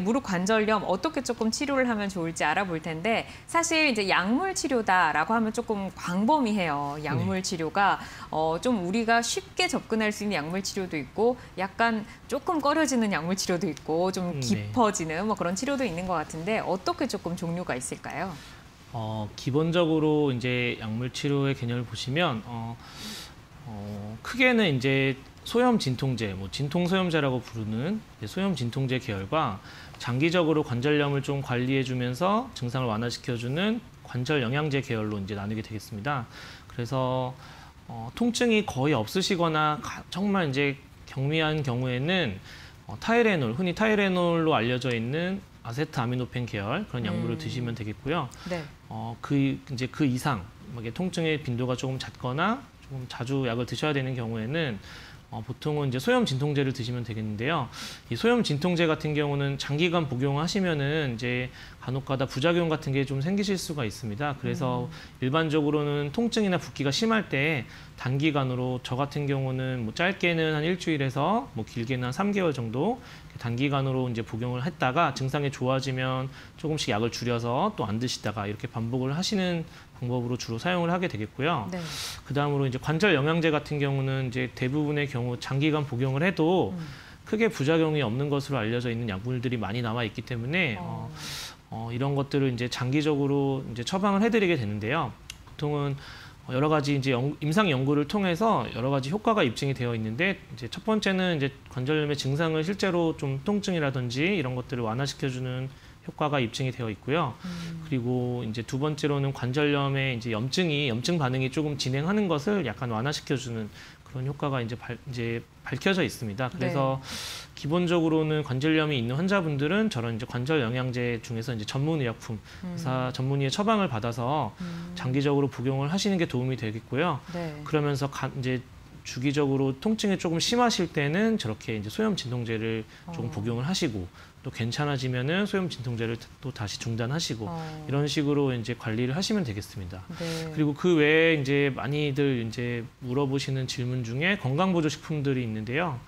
무릎 관절염 어떻게 조금 치료를 하면 좋을지 알아볼 텐데 사실 이제 약물 치료다라고 하면 조금 광범위해요. 약물 네. 치료가 어, 좀 우리가 쉽게 접근할 수 있는 약물 치료도 있고 약간 조금 꺼려지는 약물 치료도 있고 좀 음, 네. 깊어지는 뭐 그런 치료도 있는 것 같은데 어떻게 조금 종류가 있을까요? 어, 기본적으로 이제 약물 치료의 개념을 보시면 어, 어, 크게는 이제 소염 진통제, 뭐 진통 소염제라고 부르는 소염 진통제 계열과 장기적으로 관절염을 좀 관리해주면서 증상을 완화시켜주는 관절 영양제 계열로 이제 나누게 되겠습니다. 그래서 어, 통증이 거의 없으시거나 가- 정말 이제 경미한 경우에는 어, 타이레놀, 흔히 타이레놀로 알려져 있는 아세트아미노펜 계열 그런 약물을 음. 드시면 되겠고요. 네. 어, 그 이제 그 이상 뭐 통증의 빈도가 조금 잦거나 조금 자주 약을 드셔야 되는 경우에는 어, 보통은 이제 소염 진통제를 드시면 되겠는데요. 이 소염 진통제 같은 경우는 장기간 복용하시면은 이제 간혹 가다 부작용 같은 게 좀 생기실 수가 있습니다. 그래서 일반적으로는 통증이나 붓기가 심할 때 단기간으로 저 같은 경우는 뭐 짧게는 한 일주일에서 뭐 길게는 한 3개월 정도 단기간으로 이제 복용을 했다가 증상이 좋아지면 조금씩 약을 줄여서 또 안 드시다가 이렇게 반복을 하시는 방법으로 주로 사용을 하게 되겠고요. 네. 그 다음으로 이제 관절 영양제 같은 경우는 이제 대부분의 경우 장기간 복용을 해도 음. 크게 부작용이 없는 것으로 알려져 있는 약물들이 많이 남아 있기 때문에 어, 어. 어, 이런 것들을 이제 장기적으로 이제 처방을 해드리게 되는데요. 보통은 여러 가지 이제 연- 임상 연구를 통해서 여러 가지 효과가 입증이 되어 있는데 이제 첫 번째는 이제 관절염의 증상을 실제로 좀 통증이라든지 이런 것들을 완화시켜주는 효과가 입증이 되어 있고요. 음. 그리고 이제 두 번째로는 관절염의 이제 염증이 염증 반응이 조금 진행하는 것을 약간 완화시켜주는 그런 효과가 이제 발, 이제 밝혀져 있습니다. 그래서 기본적으로는 관절염이 있는 환자분들은 저런 이제 관절 영양제 중에서 이제 전문 의약품 의사 전문의의 처방을 받아서 음. 장기적으로 복용을 하시는 게 도움이 되겠고요. 네. 그러면서 가, 이제 주기적으로 통증이 조금 심하실 때는 저렇게 이제 소염 진통제를 조금 어. 복용을 하시고 또 괜찮아지면은 소염 진통제를 또 다시 중단하시고 어. 이런 식으로 이제 관리를 하시면 되겠습니다. 네. 그리고 그 외에 이제 많이들 이제 물어보시는 질문 중에 건강 보조 식품들이 있는데요.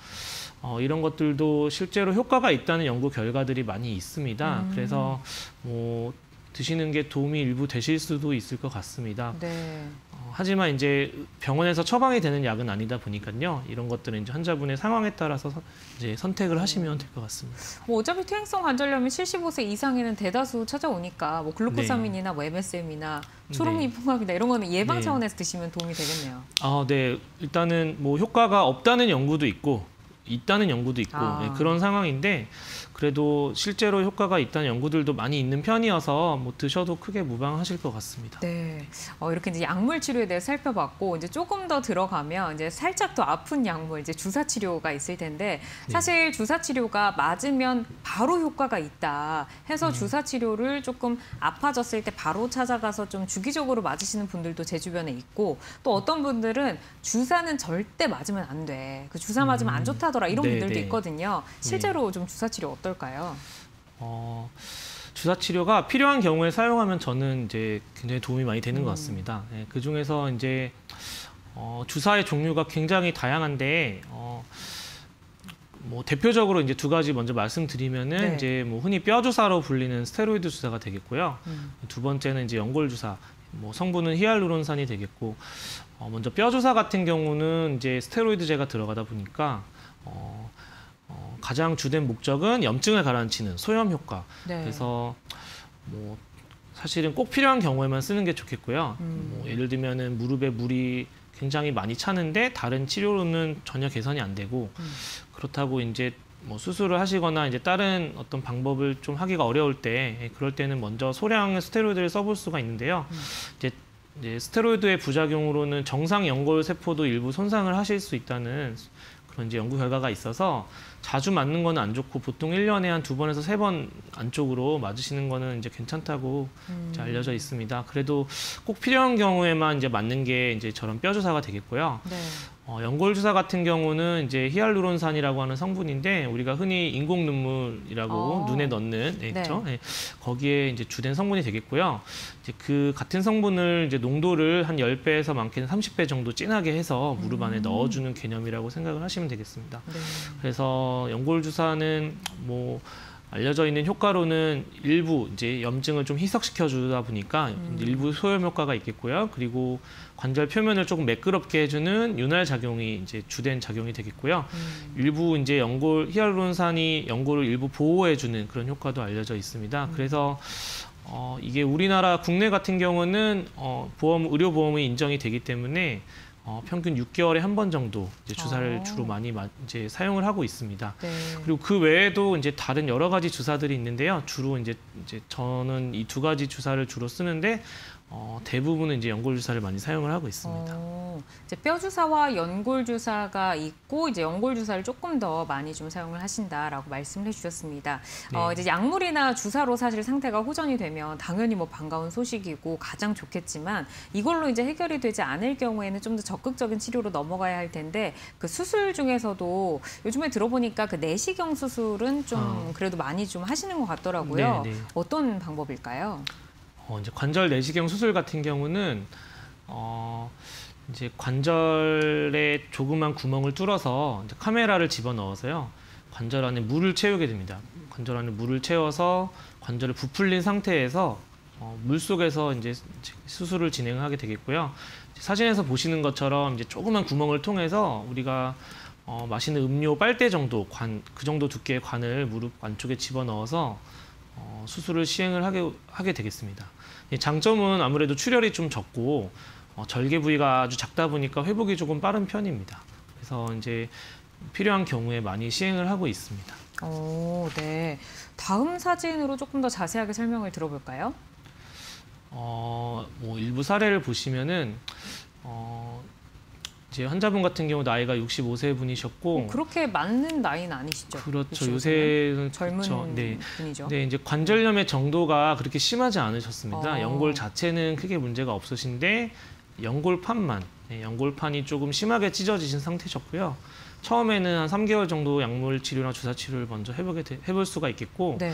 어, 이런 것들도 실제로 효과가 있다는 연구 결과들이 많이 있습니다. 음. 그래서 뭐 드시는 게 도움이 일부 되실 수도 있을 것 같습니다. 네. 어, 하지만 이제 병원에서 처방이 되는 약은 아니다 보니까요. 이런 것들은 이제 환자분의 상황에 따라서 선- 이제 선택을 하시면 될 것 같습니다. 뭐 어차피 퇴행성 관절염이 75세 이상에는 대다수 찾아오니까 뭐 글루코사민이나 뭐 MSM이나 초록잎 풍합이나 이런 거는 예방 네. 차원에서 드시면 도움이 되겠네요. 아, 네. 일단은 뭐 효과가 없다는 연구도 있고 있다는 연구도 있고 아. 네, 그런 상황인데 그래도 실제로 효과가 있다는 연구들도 많이 있는 편이어서 뭐 드셔도 크게 무방하실 것 같습니다. 네. 어, 이렇게 이제 약물 치료에 대해 살펴봤고 이제 조금 더 들어가면 이제 살짝 더 아픈 약물 이제 주사 치료가 있을 텐데 네. 사실 주사 치료가 맞으면 바로 효과가 있다 해서 음. 주사 치료를 조금 아파졌을 때 바로 찾아가서 좀 주기적으로 맞으시는 분들도 제 주변에 있고 또 어떤 분들은 주사는 절대 맞으면 안 돼. 그 주사 맞으면 안 음. 좋다더라 이런 네, 분들도 네. 있거든요. 실제로 좀 주사 치료 어떨까요? 어, 주사 치료가 필요한 경우에 사용하면 저는 이제 굉장히 도움이 많이 되는 것 음. 같습니다. 네, 그 중에서 이제 어, 주사의 종류가 굉장히 다양한데 어, 뭐 대표적으로 이제 두 가지 먼저 말씀드리면은 네. 이제 뭐 흔히 뼈 주사로 불리는 스테로이드 주사가 되겠고요. 음. 두 번째는 이제 연골 주사. 뭐 성분은 히알루론산이 되겠고 어, 먼저 뼈 주사 같은 경우는 이제 스테로이드제가 들어가다 보니까 어, 어, 가장 주된 목적은 염증을 가라앉히는 소염 효과. 네. 그래서 뭐 사실은 꼭 필요한 경우에만 쓰는 게 좋겠고요. 음. 뭐 예를 들면은 무릎에 물이 굉장히 많이 차는데 다른 치료로는 전혀 개선이 안 되고 음. 그렇다고 이제 뭐 수술을 하시거나 이제 다른 어떤 방법을 좀 하기가 어려울 때 예, 그럴 때는 먼저 소량의 스테로이드를 써볼 수가 있는데요. 음. 이제 이제 스테로이드의 부작용으로는 정상 연골 세포도 일부 손상을 하실 수 있다는 그런 이제 연구 결과가 있어서 자주 맞는 거는 안 좋고 보통 1년에 한 두 번에서 세 번 안쪽으로 맞으시는 거는 이제 괜찮다고 음. 이제 알려져 있습니다. 그래도 꼭 필요한 경우에만 이제 맞는 게 이제 저런 뼈 주사가 되겠고요. 네. 어, 연골 주사 같은 경우는 이제 히알루론산이라고 하는 성분인데 우리가 흔히 인공 눈물이라고 어. 눈에 넣는 네. 네, 그렇죠? 네. 거기에 이제 주된 성분이 되겠고요. 이제 그 같은 성분을 이제 농도를 한 10배에서 많게는 30배 정도 진하게 해서 무릎 안에 음. 넣어주는 개념이라고 생각을 하시면 되겠습니다. 네. 그래서 연골 주사는 뭐 알려져 있는 효과로는 일부 이제 염증을 좀 희석시켜 주다 보니까 음. 일부 소염 효과가 있겠고요. 그리고 관절 표면을 조금 매끄럽게 해주는 윤활 작용이 이제 주된 작용이 되겠고요. 음. 일부 이제 연골 히알루론산이 연골을 일부 보호해주는 그런 효과도 알려져 있습니다. 그래서 어, 이게 우리나라 국내 같은 경우는 어, 보험 의료 보험이 인정이 되기 때문에 어, 평균 6개월에 한 번 정도 주사를 어. 주로 많이 마- 이제 사용을 하고 있습니다. 네. 그리고 그 외에도 이제 다른 여러 가지 주사들이 있는데요. 주로 이제 이제 저는 이 두 가지 주사를 주로 쓰는데 어, 대부분은 이제 연골 주사를 많이 사용을 하고 있습니다. 어, 이제 뼈 주사와 연골 주사가 있고 이제 연골 주사를 조금 더 많이 좀 사용을 하신다라고 말씀을 해주셨습니다. 어, 네. 이제 약물이나 주사로 사실 상태가 호전이 되면 당연히 뭐 반가운 소식이고 가장 좋겠지만 이걸로 이제 해결이 되지 않을 경우에는 좀 더 적극적인 치료로 넘어가야 할 텐데 그 수술 중에서도 요즘에 들어보니까 그 내시경 수술은 좀 아. 그래도 많이 좀 하시는 것 같더라고요. 네, 네. 어떤 방법일까요? 어, 이제 관절 내시경 수술 같은 경우는 어, 이제 관절에 조그만 구멍을 뚫어서 이제 카메라를 집어 넣어서요. 관절 안에 물을 채우게 됩니다. 관절 안에 물을 채워서 관절을 부풀린 상태에서 어, 물 속에서 이제 수술을 진행하게 되겠고요. 사진에서 보시는 것처럼 이제 조그만 구멍을 통해서 우리가 어, 마시는 음료 빨대 정도 관 그 정도 두께의 관을 무릎 안쪽에 집어 넣어서 어, 수술을 시행을 하게 하게 되겠습니다. 이 장점은 아무래도 출혈이 좀 적고 어, 절개 부위가 아주 작다 보니까 회복이 조금 빠른 편입니다. 그래서 이제 필요한 경우에 많이 시행을 하고 있습니다. 오, 네. 다음 사진으로 조금 더 자세하게 설명을 들어볼까요? 어, 뭐 일부 사례를 보시면은 어, 이제 환자분 같은 경우 나이가 65세 분이셨고 어, 그렇게 많은 나이는 아니시죠? 그렇죠. 65세는? 요새는 젊은 그렇죠. 네. 분이죠. 네, 이제 관절염의 정도가 그렇게 심하지 않으셨습니다. 어. 연골 자체는 크게 문제가 없으신데 연골판만, 네, 연골판이 조금 심하게 찢어지신 상태셨고요. 처음에는 한 3개월 정도 약물 치료나 주사 치료를 먼저 해보게 되- 해볼 수가 있겠고, 네.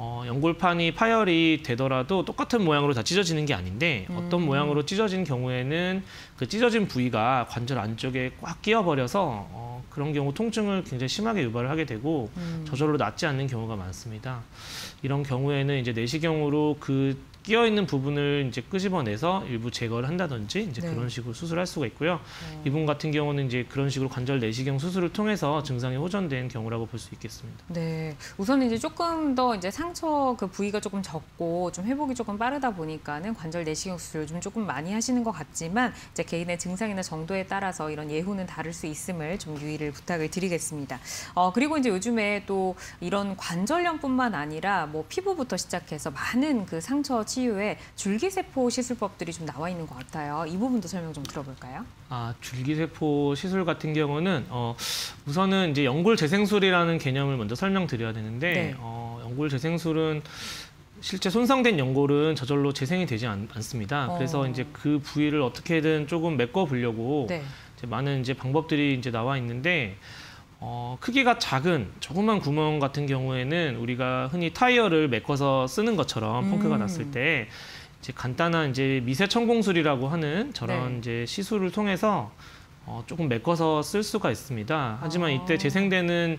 어, 연골판이 파열이 되더라도 똑같은 모양으로 다 찢어지는 게 아닌데 어떤 음. 모양으로 찢어진 경우에는 그 찢어진 부위가 관절 안쪽에 꽉 끼어버려서 어, 그런 경우 통증을 굉장히 심하게 유발을 하게 되고 음. 저절로 낫지 않는 경우가 많습니다. 이런 경우에는 이제 내시경으로 그 끼어 있는 부분을 이제 끄집어내서 일부 제거를 한다든지 이제 네. 그런 식으로 수술할 수가 있고요. 어. 이분 같은 경우는 이제 그런 식으로 관절 내시경 수술을 통해서 증상이 호전된 경우라고 볼 수 있겠습니다. 네. 우선 이제 조금 더 이제 상처 그 부위가 조금 적고 좀 회복이 조금 빠르다 보니까는 관절 내시경 수술 요즘 조금 많이 하시는 것 같지만 이제 개인의 증상이나 정도에 따라서 이런 예후는 다를 수 있음을 좀 유의를 부탁을 드리겠습니다. 어, 그리고 이제 요즘에 또 이런 관절염뿐만 아니라 뭐 피부부터 시작해서 많은 그 상처 치 유에 줄기세포 시술법들이 좀 나와 있는 것 같아요. 이 부분도 설명 좀 들어볼까요? 아, 줄기세포 시술 같은 경우는 어, 우선은 이제 연골 재생술이라는 개념을 먼저 설명드려야 되는데 네. 어, 연골 재생술은 실제 손상된 연골은 저절로 재생이 되지 않, 습니다 어. 그래서 이제 그 부위를 어떻게든 조금 메꿔 보려고 네. 이제 많은 이제 방법들이 이제 나와 있는데 어, 크기가 작은 조그만 구멍 같은 경우에는 우리가 흔히 타이어를 메꿔서 쓰는 것처럼 펑크가 음. 났을 때 이제 간단한 이제 미세 천공술이라고 하는 저런 네. 이제 시술을 통해서 어, 조금 메꿔서 쓸 수가 있습니다. 하지만 아. 이때 재생되는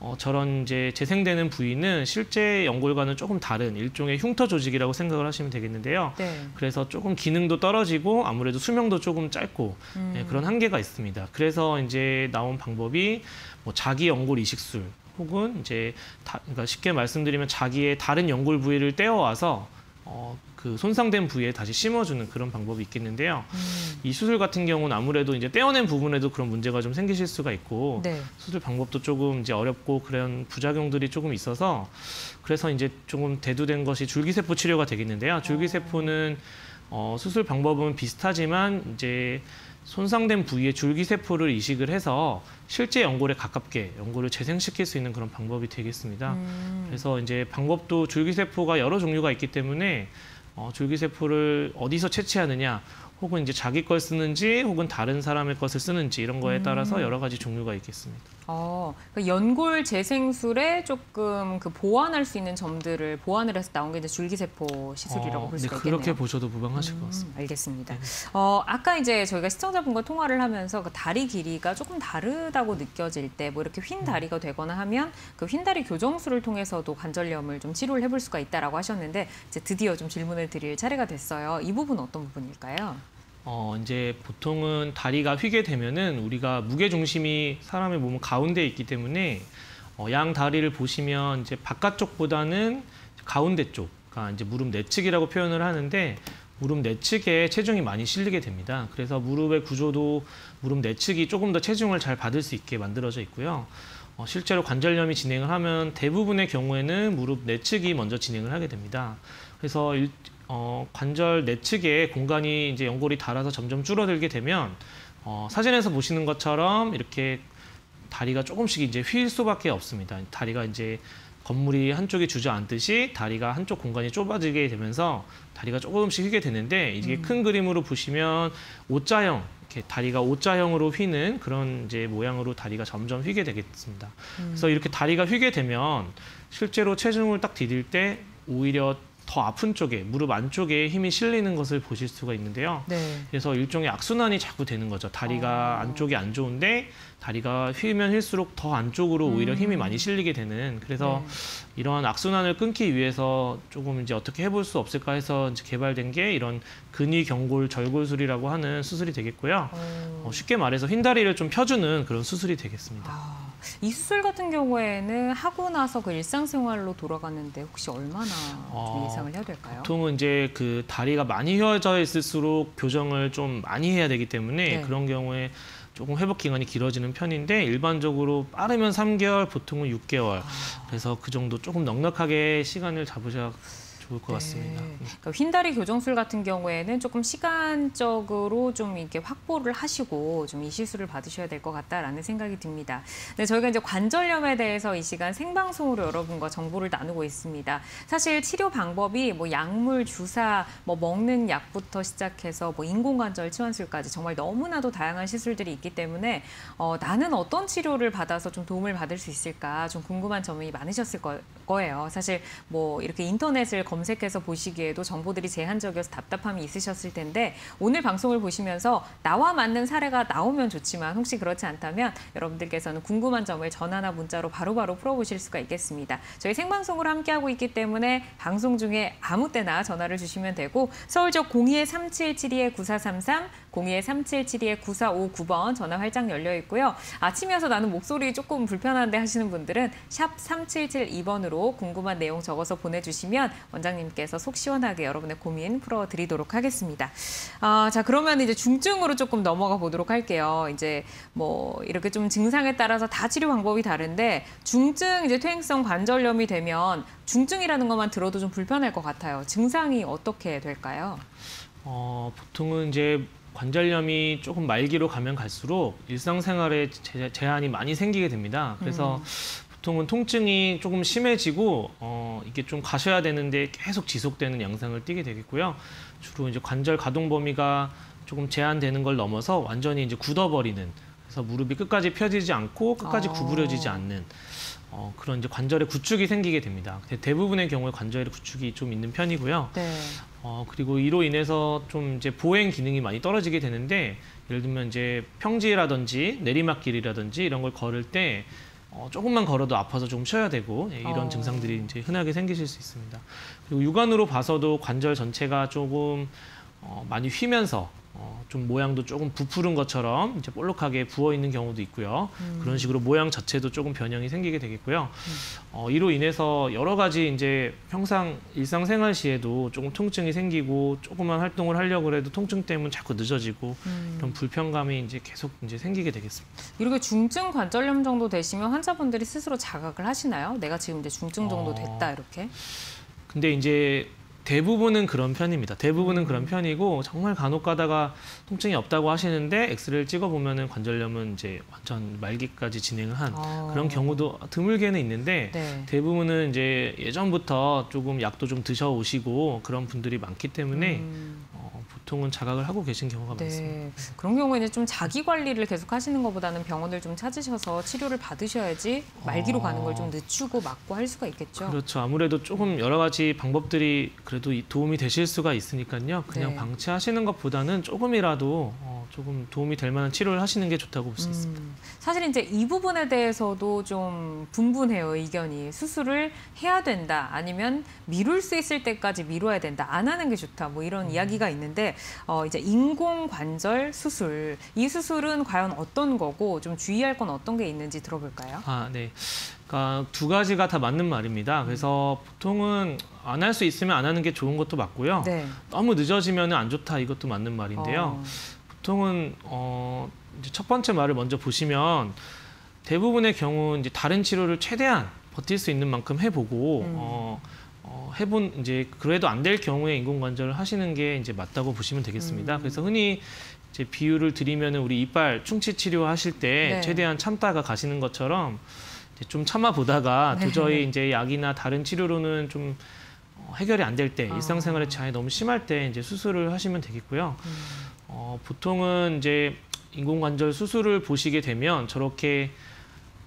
어, 저런 이제 재생되는 부위는 실제 연골과는 조금 다른 일종의 흉터 조직이라고 생각을 하시면 되겠는데요. 네. 그래서 조금 기능도 떨어지고 아무래도 수명도 조금 짧고 음. 네, 그런 한계가 있습니다. 그래서 이제 나온 방법이 뭐 자기 연골 이식술 혹은 이제 다, 그러니까 쉽게 말씀드리면 자기의 다른 연골 부위를 떼어와서 어, 그 손상된 부위에 다시 심어주는 그런 방법이 있겠는데요. 음. 이 수술 같은 경우는 아무래도 이제 떼어낸 부분에도 그런 문제가 좀 생기실 수가 있고 네. 수술 방법도 조금 이제 어렵고 그런 부작용들이 조금 있어서 그래서 이제 조금 대두된 것이 줄기세포 치료가 되겠는데요. 줄기세포는 어, 수술 방법은 비슷하지만 이제 손상된 부위에 줄기세포를 이식을 해서 실제 연골에 가깝게 연골을 재생시킬 수 있는 그런 방법이 되겠습니다. 음. 그래서 이제 방법도 줄기세포가 여러 종류가 있기 때문에 어, 줄기세포를 어디서 채취하느냐 혹은 이제 자기 걸 쓰는지 혹은 다른 사람의 것을 쓰는지 이런 거에 따라서 음. 여러 가지 종류가 있겠습니다. 어, 그 연골 재생술에 조금 그 보완할 수 있는 점들을 보완을 해서 나온 게 이제 줄기세포 시술이라고 어, 볼 네, 수가 있겠네요. 그렇게 보셔도 무방하실 것 같습니다. 음, 알겠습니다. 네. 어, 아까 이제 저희가 시청자분과 통화를 하면서 그 다리 길이가 조금 다르다고 느껴질 때 뭐 이렇게 휜 다리가 되거나 하면 그 휜 다리 교정술을 통해서도 관절염을 좀 치료를 해볼 수가 있다라고 하셨는데 이제 드디어 좀 질문을 드릴 차례가 됐어요. 이 부분 은 어떤 부분일까요? 어, 이제 보통은 다리가 휘게 되면은 우리가 무게 중심이 사람의 몸 가운데에 있기 때문에 어, 양 다리를 보시면 이제 바깥쪽보다는 가운데 쪽, 그러니까 이제 무릎 내측이라고 표현을 하는데 무릎 내측에 체중이 많이 실리게 됩니다. 그래서 무릎의 구조도 무릎 내측이 조금 더 체중을 잘 받을 수 있게 만들어져 있고요. 어, 실제로 관절염이 진행을 하면 대부분의 경우에는 무릎 내측이 먼저 진행을 하게 됩니다. 그래서 일, 어, 관절 내측에 공간이 이제 연골이 닳아서 점점 줄어들게 되면 어, 사진에서 보시는 것처럼 이렇게 다리가 조금씩 이제 휠 수밖에 없습니다. 다리가 이제 건물이 한쪽이 주저앉듯이 다리가 한쪽 공간이 좁아지게 되면서 다리가 조금씩 휘게 되는데 이게 큰 그림으로 보시면 O자형 이렇게 다리가 O자형으로 휘는 그런 이제 모양으로 다리가 점점 휘게 되겠습니다. 그래서 이렇게 다리가 휘게 되면 실제로 체중을 딱 디딜 때 오히려 더 아픈 쪽에 무릎 안쪽에 힘이 실리는 것을 보실 수가 있는데요. 네. 그래서 일종의 악순환이 자꾸 되는 거죠. 다리가 어. 안쪽이 안 좋은데 다리가 휘면 휠수록 더 안쪽으로 오히려 힘이 많이 실리게 되는 그래서 네. 이러한 악순환을 끊기 위해서 조금 이제 어떻게 해볼 수 없을까 해서 개발된 게 이런 근위 경골 절골술이라고 하는 수술이 되겠고요. 어. 어, 쉽게 말해서 흰 다리를 좀 펴주는 그런 수술이 되겠습니다. 아, 이 수술 같은 경우에는 하고 나서 그 일상생활로 돌아가는데 혹시 얼마나 좀 어, 예상을 해야 될까요? 보통은 이제 그 다리가 많이 휘어져 있을수록 교정을 좀 많이 해야 되기 때문에 네. 그런 경우에 조금 회복 기간이 길어지는 편인데 일반적으로 빠르면 3개월, 보통은 6개월. 아. 그래서 그 정도 조금 넉넉하게 시간을 잡으셔야 좋을 것 같습니다. 네. 그러니까 흰다리 교정술 같은 경우에는 조금 시간적으로 좀 이렇게 확보를 하시고 좀 이 시술을 받으셔야 될 것 같다라는 생각이 듭니다. 네, 저희가 이제 관절염에 대해서 이 시간 생방송으로 여러분과 정보를 나누고 있습니다. 사실 치료 방법이 뭐 약물, 주사, 뭐 먹는 약부터 시작해서 뭐 인공관절 치환술까지 정말 너무나도 다양한 시술들이 있기 때문에 어, 나는 어떤 치료를 받아서 좀 도움을 받을 수 있을까 좀 궁금한 점이 많으셨을 거, 거예요. 사실 뭐 이렇게 인터넷을 검 색해서 보시기에도 정보들이 제한적이어서 답답함이 있으셨을 텐데 오늘 방송을 보시면서 나와 맞는 사례가 나오면 좋지만 혹시 그렇지 않다면 여러분들께서는 궁금한 점을 전화나 문자로 바로바로 풀어보실 수가 있겠습니다. 저희 생방송으로 함께하고 있기 때문에 방송 중에 아무 때나 전화를 주시면 되고 서울적 02-3772-9433, 02-3772-9459번 전화 활짝 열려 있고요. 아침이어서 나는 목소리 조금 불편한데 하시는 분들은 샵 3772번으로 궁금한 내용 적어서 보내주시면 원장 님께서 속 시원하게 여러분의 고민 풀어드리도록 하겠습니다. 아, 자 그러면 이제 중증으로 조금 넘어가 보도록 할게요. 이제 뭐 이렇게 좀 증상에 따라서 다 치료 방법이 다른데 중증 이제 퇴행성 관절염이 되면 중증이라는 것만 들어도 좀 불편할 것 같아요. 증상이 어떻게 될까요? 어, 보통은 이제 관절염이 조금 말기로 가면 갈수록 일상생활에 제, 제한이 많이 생기게 됩니다. 그래서 보통은 통증이 조금 심해지고 어, 이게 좀 가셔야 되는데 계속 지속되는 양상을 띠게 되겠고요. 주로 이제 관절 가동 범위가 조금 제한되는 걸 넘어서 완전히 이제 굳어버리는 그래서 무릎이 끝까지 펴지지 않고 끝까지 어. 구부려지지 않는 어, 그런 이제 관절의 구축이 생기게 됩니다. 대부분의 경우에 관절의 구축이 좀 있는 편이고요. 네. 어, 그리고 이로 인해서 좀 이제 보행 기능이 많이 떨어지게 되는데 예를 들면 이제 평지라든지 내리막길이라든지 이런 걸 걸을 때 어, 조금만 걸어도 아파서 조금 쉬어야 되고 예, 이런 어. 증상들이 이제 흔하게 생기실 수 있습니다. 그리고 육안으로 봐서도 관절 전체가 조금 어, 많이 휘면서 어, 좀 모양도 조금 부푸른 것처럼 이제 볼록하게 부어 있는 경우도 있고요. 그런 식으로 모양 자체도 조금 변형이 생기게 되겠고요. 어, 이로 인해서 여러 가지 이제 평상 일상생활 시에도 조금 통증이 생기고 조그만 활동을 하려고 해도 통증 때문에 자꾸 늦어지고 음. 이런 불편감이 이제 계속 이제 생기게 되겠습니다. 이렇게 중증 관절염 정도 되시면 환자분들이 스스로 자각을 하시나요? 내가 지금 이제 중증 정도 어. 됐다 이렇게. 근데 이제 대부분은 그런 편입니다. 대부분은 그런 편이고 정말 간혹 가다가 통증이 없다고 하시는데 엑스레이를 찍어 보면은 관절염은 이제 완전 말기까지 진행을 한 어. 그런 경우도 드물게는 있는데 네. 대부분은 이제 예전부터 조금 약도 좀 드셔 오시고 그런 분들이 많기 때문에 음. 어, 보통은 자각을 하고 계신 경우가 많습니다. 네. 그런 경우에는 좀 자기 관리를 계속 하시는 것보다는 병원을 좀 찾으셔서 치료를 받으셔야지 말기로 어. 가는 걸 좀 늦추고 막고 할 수가 있겠죠. 그렇죠. 아무래도 조금 여러 가지 방법들이 그래도 이- 도움이 되실 수가 있으니까요. 그냥 네. 방치하시는 것보다는 조금이라도 어, 조금 도움이 될 만한 치료를 하시는 게 좋다고 볼수 있습니다. 음, 사실 이제 이 부분에 대해서도 좀 분분해요 의견이 수술을 해야 된다 아니면 미룰 수 있을 때까지 미뤄야 된다 안 하는 게 좋다 뭐 이런 음. 이야기가 있는데 어 이제 인공관절 수술 이 수술은 과연 어떤 거고 좀 주의할 건 어떤 게 있는지 들어볼까요? 아, 네. 그러니까 두 가지가 다 맞는 말입니다. 그래서 보통은 안 할 수 있으면 안 하는 게 좋은 것도 맞고요. 네. 너무 늦어지면 안 좋다 이것도 맞는 말인데요. 어, 보통은 어, 이제 첫 번째 말을 먼저 보시면 대부분의 경우 이제 다른 치료를 최대한 버틸 수 있는 만큼 해보고 음. 어, 어, 해본 이제 그래도 안 될 경우에 인공관절을 하시는 게 이제 맞다고 보시면 되겠습니다. 음. 그래서 흔히 이제 비유를 드리면은 우리 이빨 충치 치료 하실 때 네. 최대한 참다가 가시는 것처럼 이제 좀 참아 보다가 네. 도저히 이제 약이나 다른 치료로는 좀 어, 해결이 안 될때 아. 일상생활에 제한이 너무 심할 때 이제 수술을 하시면 되겠고요. 음. 어, 보통은 이제 인공관절 수술을 보시게 되면 저렇게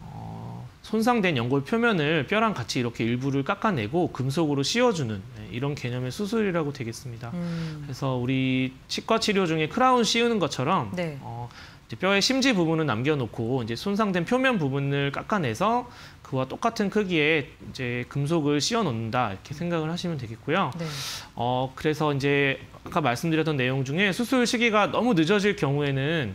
어, 손상된 연골 표면을 뼈랑 같이 이렇게 일부를 깎아내고 금속으로 씌워주는 네, 이런 개념의 수술이라고 되겠습니다. 음. 그래서 우리 치과 치료 중에 크라운 씌우는 것처럼 네. 어, 뼈의 심지 부분은 남겨놓고 이제 손상된 표면 부분을 깎아내서 그와 똑같은 크기의 이제 금속을 씌워 놓는다 이렇게 생각을 하시면 되겠고요. 네. 어, 그래서 이제 아까 말씀드렸던 내용 중에 수술 시기가 너무 늦어질 경우에는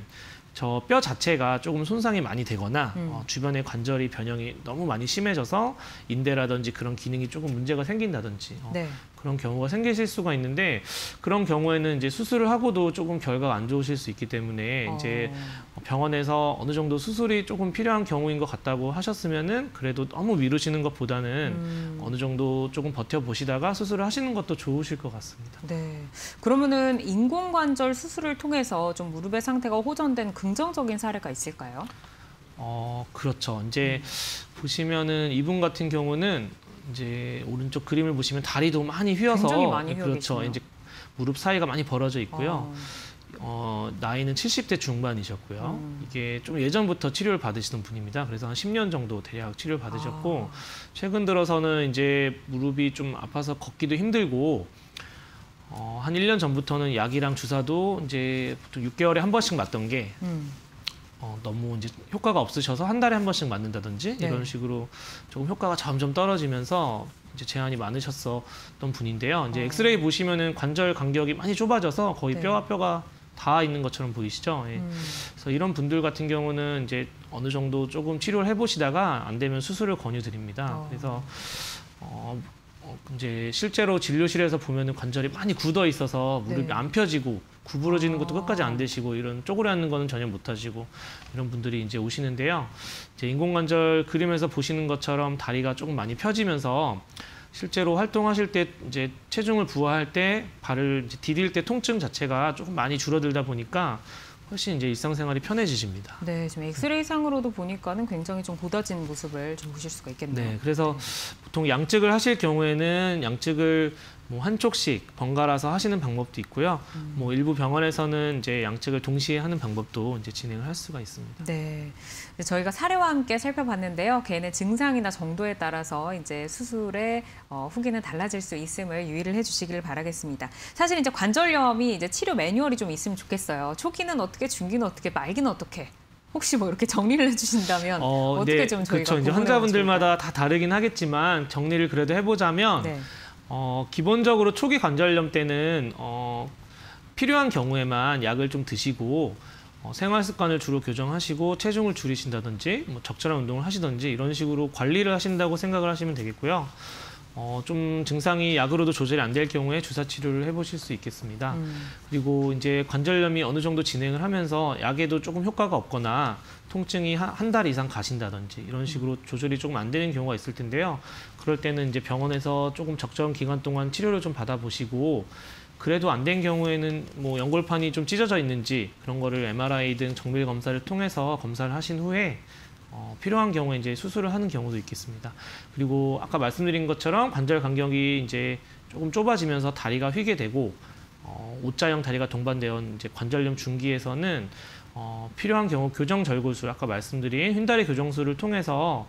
저 뼈 자체가 조금 손상이 많이 되거나 음. 어, 주변의 관절이 변형이 너무 많이 심해져서 인대라든지 그런 기능이 조금 문제가 생긴다든지 어, 네. 그런 경우가 생기실 수가 있는데 그런 경우에는 이제 수술을 하고도 조금 결과가 안 좋으실 수 있기 때문에 이제 어. 병원에서 어느 정도 수술이 조금 필요한 경우인 것 같다고 하셨으면은 그래도 너무 미루시는 것보다는 음. 어느 정도 조금 버텨 보시다가 수술을 하시는 것도 좋으실 것 같습니다. 네. 그러면은 인공관절 수술을 통해서 좀 무릎의 상태가 호전된 긍정적인 사례가 있을까요? 어, 그렇죠. 이제 보시면은 이분 같은 경우는 이제 오른쪽 그림을 보시면 다리도 많이 휘어서 많이 휘어 그렇죠. 이제 무릎 사이가 많이 벌어져 있고요. 어. 어, 나이는 70대 중반이셨고요. 음. 이게 좀 예전부터 치료를 받으시던 분입니다. 그래서 한 10년 정도 대략 치료를 받으셨고 아. 최근 들어서는 이제 무릎이 좀 아파서 걷기도 힘들고 어, 한 1년 전부터는 약이랑 주사도 이제 보통 6개월에 한 번씩 맞던 게 음. 어, 너무 이제 효과가 없으셔서 한 달에 한 번씩 맞는다든지 네. 이런 식으로 조금 효과가 점점 떨어지면서 이제 제한이 많으셨었던 분인데요. 이제 어. 엑스레이 보시면은 관절 간격이 많이 좁아져서 거의 네. 뼈와 뼈가 닿아 있는 것처럼 보이시죠? 예. 음. 그래서 이런 분들 같은 경우는 이제 어느 정도 조금 치료를 해보시다가 안 되면 수술을 권유드립니다. 어. 그래서 어, 어, 이제 실제로 진료실에서 보면은 관절이 많이 굳어 있어서 무릎이 네. 안 펴지고 구부러지는 것도 아. 끝까지 안 되시고 이런 쪼그려 앉는 거는 전혀 못 하시고 이런 분들이 이제 오시는데요. 이제 인공관절 그림에서 보시는 것처럼 다리가 조금 많이 펴지면서 실제로 활동하실 때 이제 체중을 부하할 때 발을 디딜 때 통증 자체가 조금 많이 줄어들다 보니까 훨씬 이제 일상생활이 편해지십니다. 네, 지금 엑스레이 상으로도 보니까는 굉장히 좀 고다진 모습을 좀 보실 수가 있겠네요. 네, 그래서 보통 양측을 하실 경우에는 양측을 뭐 한쪽씩 번갈아서 하시는 방법도 있고요. 음. 뭐 일부 병원에서는 이제 양측을 동시에 하는 방법도 이제 진행을 할 수가 있습니다. 네. 네, 저희가 사례와 함께 살펴봤는데요. 개인의 증상이나 정도에 따라서 이제 수술의 어, 후기는 달라질 수 있음을 유의를 해주시길 바라겠습니다. 사실 이제 관절염이 이제 치료 매뉴얼이 좀 있으면 좋겠어요. 초기는 어떻게, 중기는 어떻게, 말기는 어떻게. 혹시 뭐 이렇게 정리를 해주신다면 어, 떻게 네, 좀 저희가 그렇죠. 이제 환자분들마다 다 다르긴 하겠지만 정리를 그래도 해보자면 네. 어, 기본적으로 초기 관절염 때는 어, 필요한 경우에만 약을 좀 드시고 어, 생활 습관을 주로 교정하시고 체중을 줄이신다든지 뭐 적절한 운동을 하시든지 이런 식으로 관리를 하신다고 생각을 하시면 되겠고요. 어, 좀 증상이 약으로도 조절이 안 될 경우에 주사 치료를 해보실 수 있겠습니다. 음, 그리고 이제 관절염이 어느 정도 진행을 하면서 약에도 조금 효과가 없거나 통증이 한 달 이상 가신다든지 이런 식으로 조절이 조금 안 되는 경우가 있을 텐데요. 그럴 때는 이제 병원에서 조금 적정 기간 동안 치료를 좀 받아보시고 그래도 안 된 경우에는 뭐 연골판이 좀 찢어져 있는지 그런 거를 MRI 등 정밀 검사를 통해서 검사를 하신 후에 어, 필요한 경우에 이제 수술을 하는 경우도 있겠습니다. 그리고 아까 말씀드린 것처럼 관절 간격이 이제 조금 좁아지면서 다리가 휘게 되고 어, O자형 다리가 동반되어 이제 관절염 중기에서는 어, 필요한 경우 교정 절골술 아까 말씀드린 휜다리 교정술을 통해서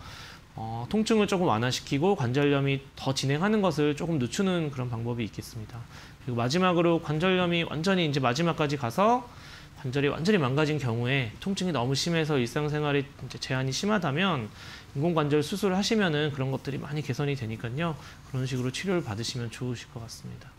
어, 통증을 조금 완화시키고 관절염이 더 진행하는 것을 조금 늦추는 그런 방법이 있겠습니다. 그리고 마지막으로 관절염이 완전히 이제 마지막까지 가서 관절이 완전히 망가진 경우에 통증이 너무 심해서 일상생활에 이제 제한이 심하다면 인공관절 수술을 하시면은 그런 것들이 많이 개선이 되니까요. 그런 식으로 치료를 받으시면 좋으실 것 같습니다.